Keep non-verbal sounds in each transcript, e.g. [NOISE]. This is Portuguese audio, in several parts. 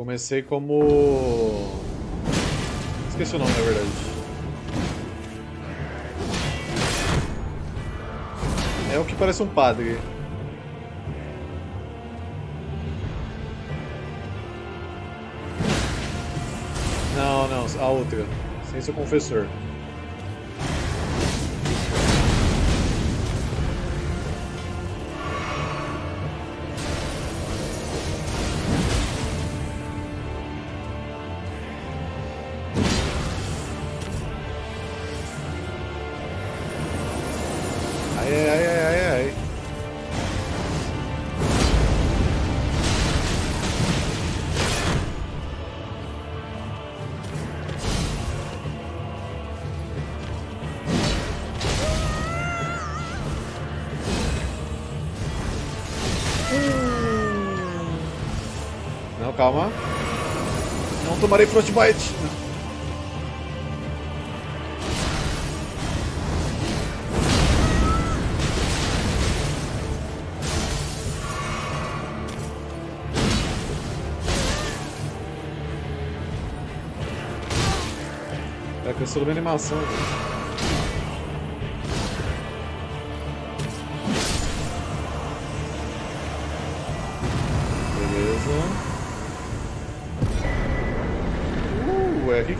comecei como... Esqueci o nome, na verdade. É o que parece um padre. Não, não, a outra. Sem ser confessor. Calma. Não tomarei Frostbite. É, cancelou minha animação, velho.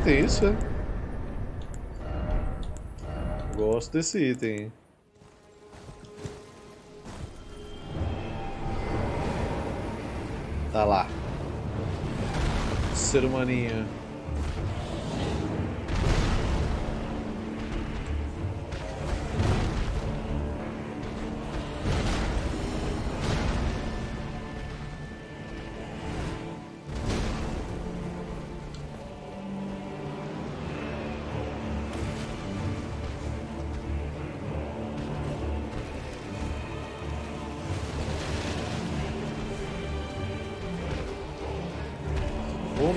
Tem isso, é? Gosto desse item. Tá lá. Ser humaninho.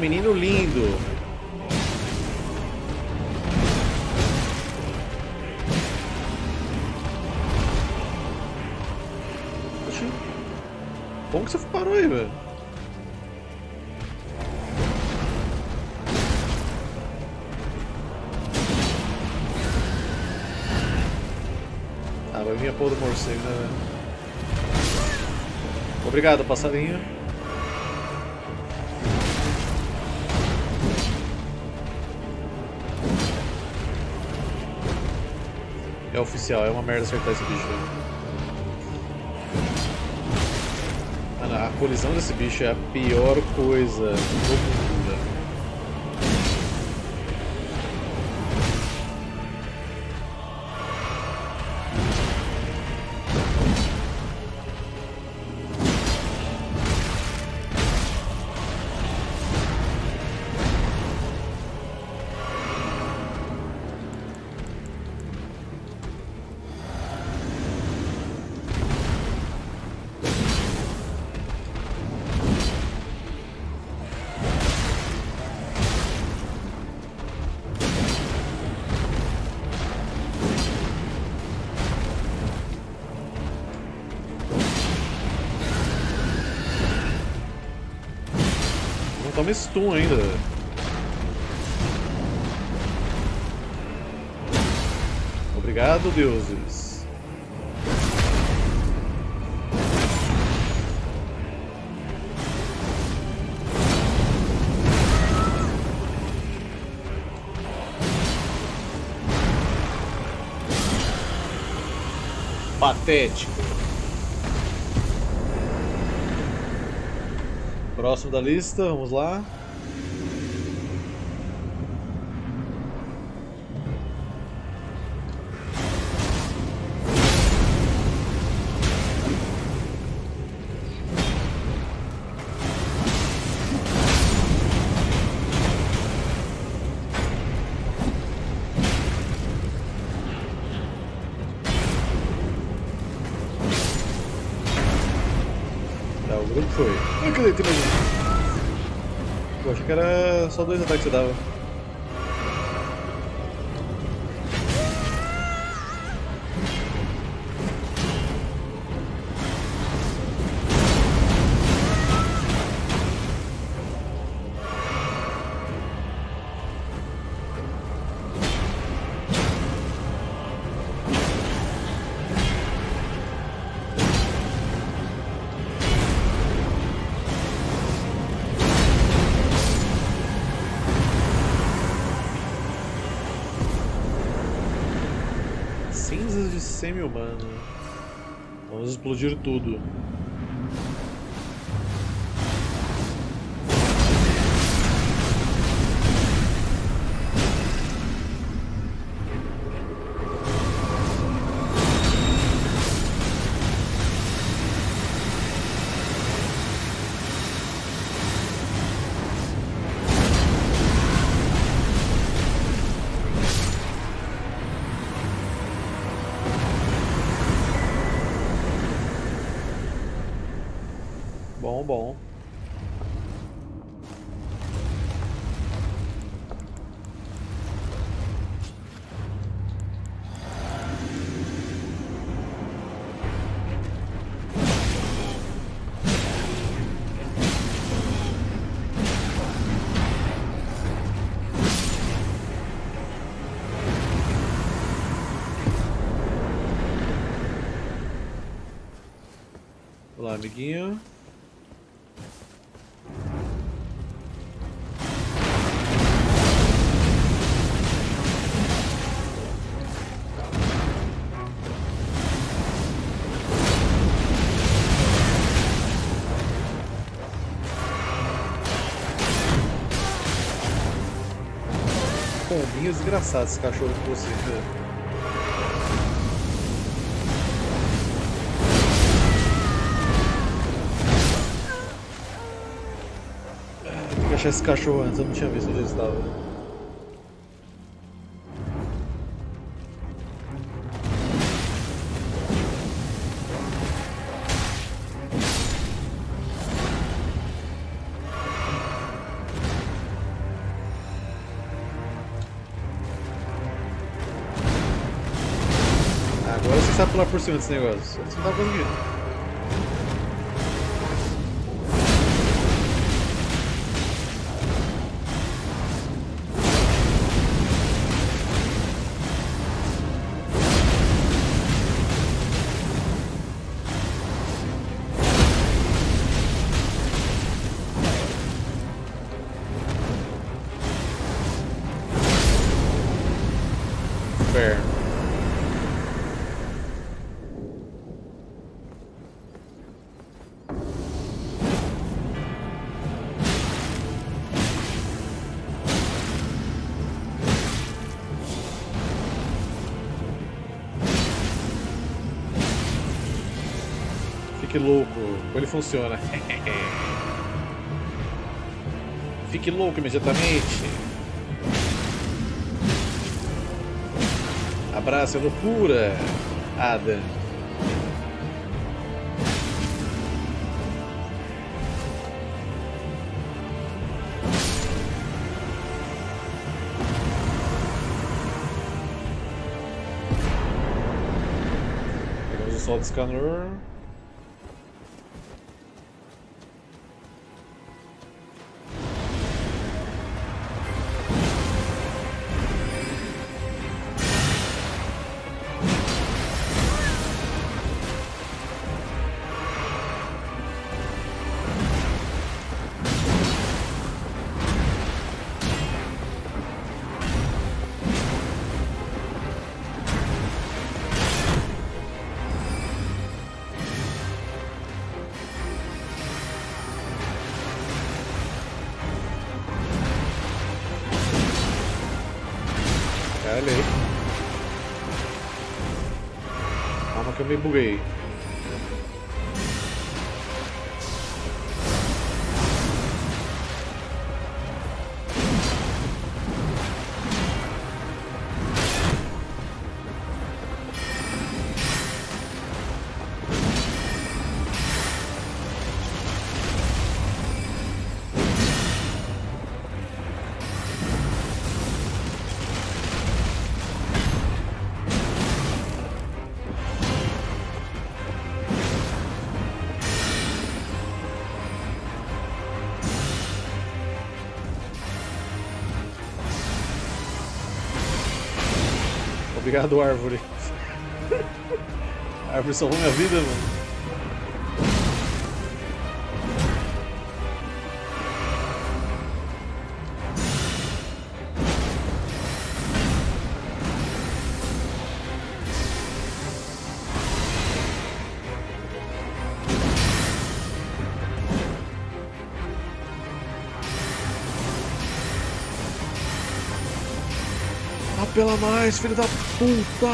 Menino lindo. Oxi. Como que você parou aí, velho? Ah, vai vir a porra do morcego, né, velho? Obrigado, passarinho. É oficial, é uma merda acertar esse bicho. Mano, a colisão desse bicho é a pior coisa toma stun ainda. Obrigado, deuses. Patético. Próximo da lista, vamos lá. Só dois ataques que você dava. Cinzas de semi-humano. Vamos explodir tudo. Olá, amiguinho. Pombinho desgraçado esse cachorro com você, achar esse cachorro antes, eu não tinha visto onde ele estava. Agora você sabe pular por cima desse negócio. Antes não tava conseguindo. Fique louco, como ele funciona. [LAUGHS] Fique louco imediatamente. Abraça a loucura, Adam. Pegamos o sol do Scanor. Eu me buguei. Obrigado, árvore. [LAUGHS] Árvore salvou minha vida, mano. Atropela mais, filho da puta!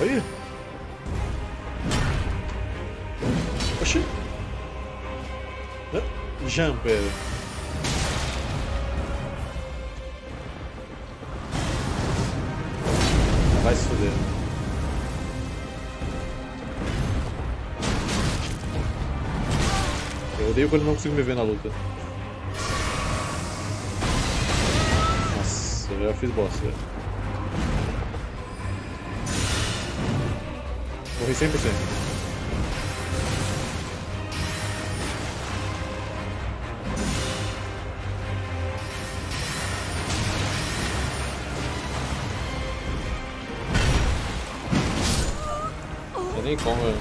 Aí. Oxi. Jumper. Vai se fuder. Eu odeio quando não consigo me ver na luta. Já fiz bosta. Morri 100%. nem como.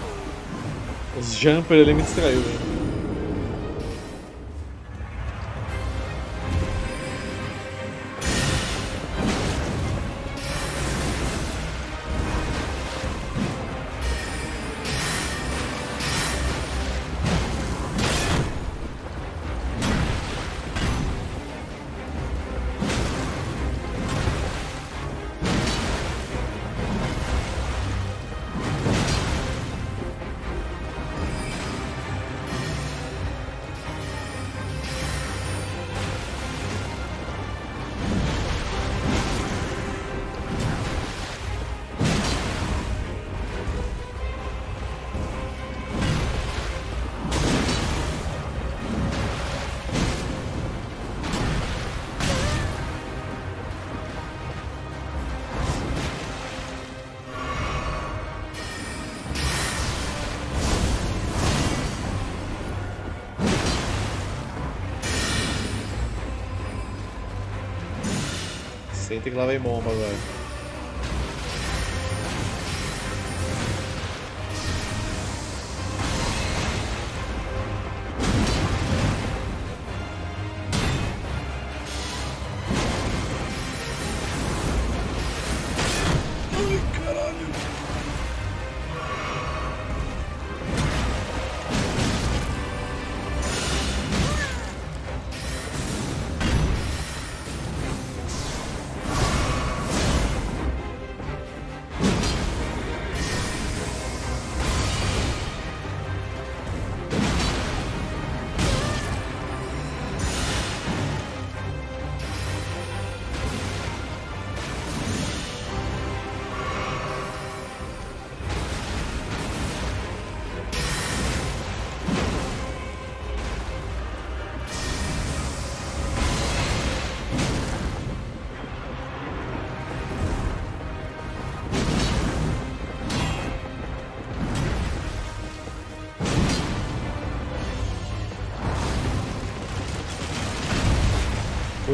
Os jumper ele me distraiu, velho. Senta que lá vem bomba agora.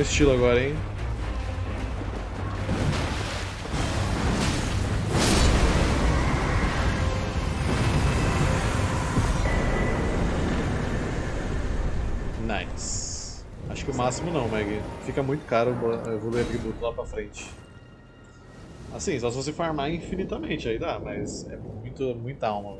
Estilo agora, hein? Nice. Acho que o máximo não, Meg. Fica muito caro evoluir atributo lá pra frente. Assim, só se você farmar infinitamente, aí dá, mas é muito, muita alma.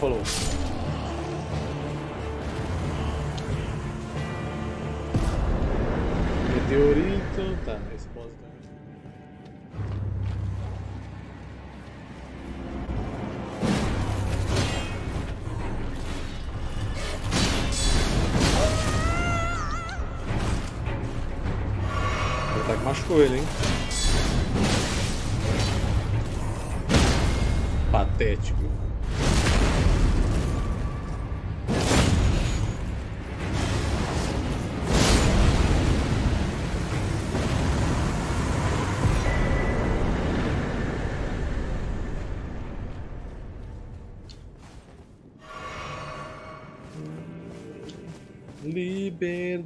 falou. Meteorito, tá, resposta. Tá. tá que machucou ele, hein? Patético.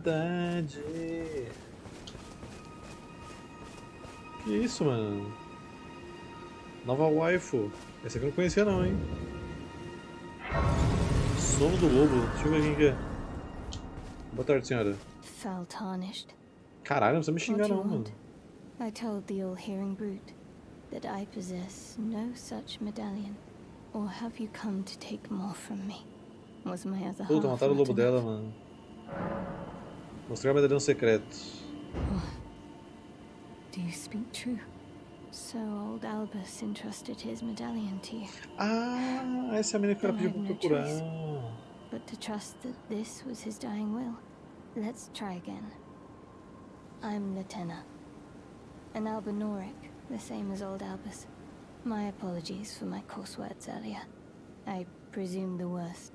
Liberdade. Que isso, mano? Nova waifu. Essa aqui eu não conhecia não, hein? Sono do lobo. Deixa eu ver quem que é. Boa tarde, senhora. Caralho, não precisa me xingar não, mano. I told the all-hearing brute that I possess no such medallion. Or have you come to take more from me? Was my other Puta, mataram o lobo dela, mano. Mostrar o medalhão secreto. Do you speak true? So old Albus entrusted his medallion to you. Ah, essa é a menina que ela pediu pra Não, não procurar. But to trust that this was his dying will. Let's try again. I'm Latena. An Albinoric, the same as old Albus. My apologies for my coarse words earlier. I presume the worst.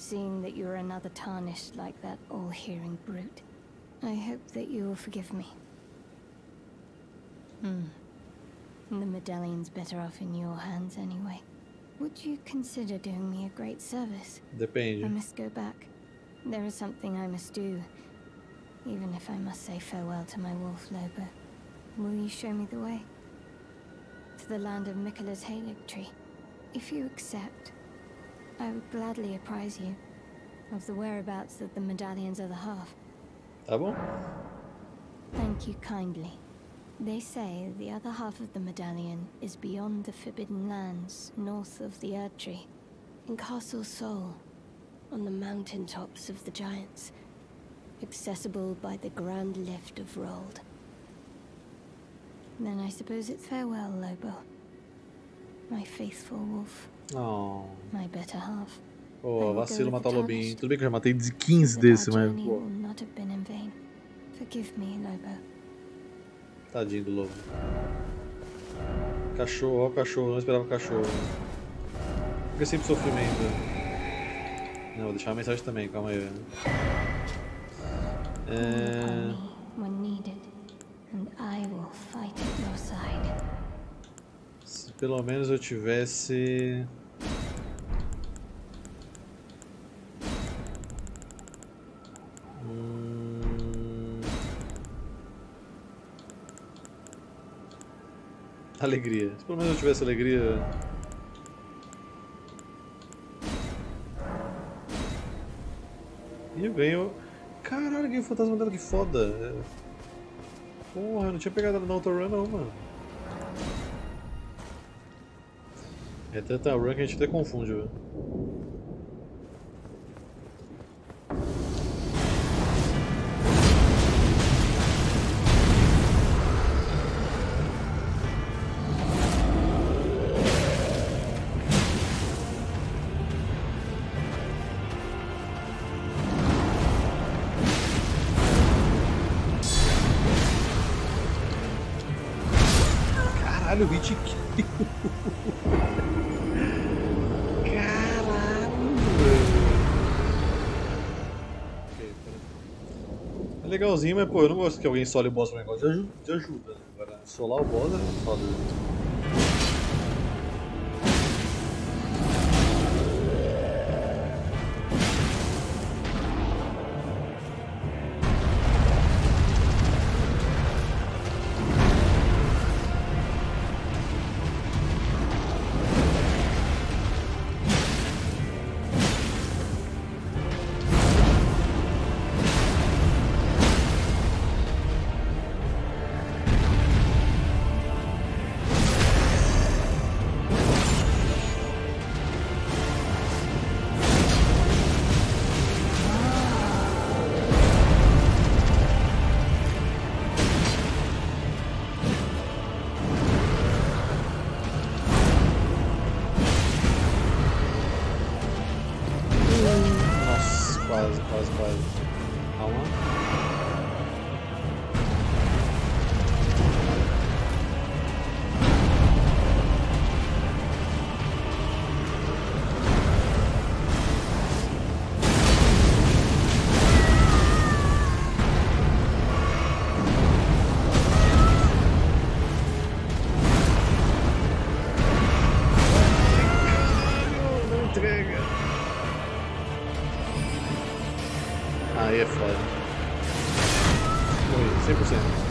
Seeing that you're another tarnished like that all-hearing brute, I hope that you will forgive me. Hmm. The medallion's better off in your hands anyway. Would you consider doing me a great service? I must go back. There is something I must do. Even if I must say farewell to my wolf Lobo. Will you show me the way? To the land of Mikkela's Halig tree. If you accept, I would gladly apprise you of the whereabouts of the medallion's other half. Tá bom? Thank you kindly. They say the other half of the medallion is beyond the Forbidden Lands, north of the Erd Tree, in Castle Sol, on the mountain tops of the Giants, accessible by the Grand Lift of Rold. Then I suppose it's farewell, Lobo. My faithful wolf, Não. my better half. Pô, vacilo matar o lobinho. Tudo bem que eu já matei de 15 That desse, mas. tadinho do lobo. Cachorro, ó o cachorro, não esperava o cachorro. Porque sempre sofrimento. Não, vou deixar uma mensagem também, calma aí. Call É... Se pelo menos eu tivesse. Alegria. Se pelo menos eu tivesse alegria. E eu ganho. Caralho, ganhei o fantasma dela, que foda! Porra, eu não tinha pegado ela na outra run não, mano. É tanta run que a gente até confunde, velho. Legalzinho, mas pô, eu não gosto que alguém sole o boss pro negócio. De ajuda. né? Agora, solar o boss é foda. Morri, 100%.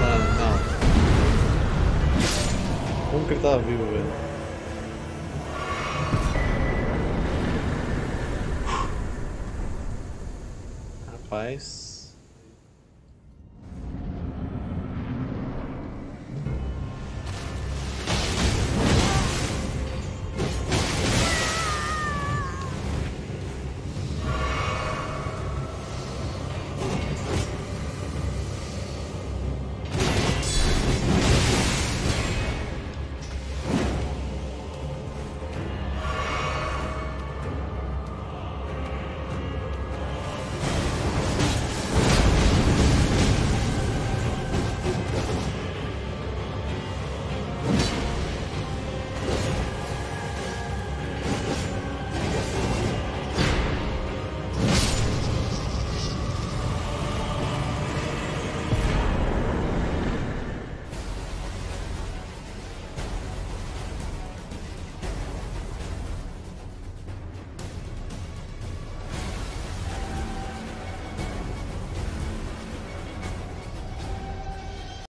Mano, não. Como que ele tava vivo, velho? Rapaz.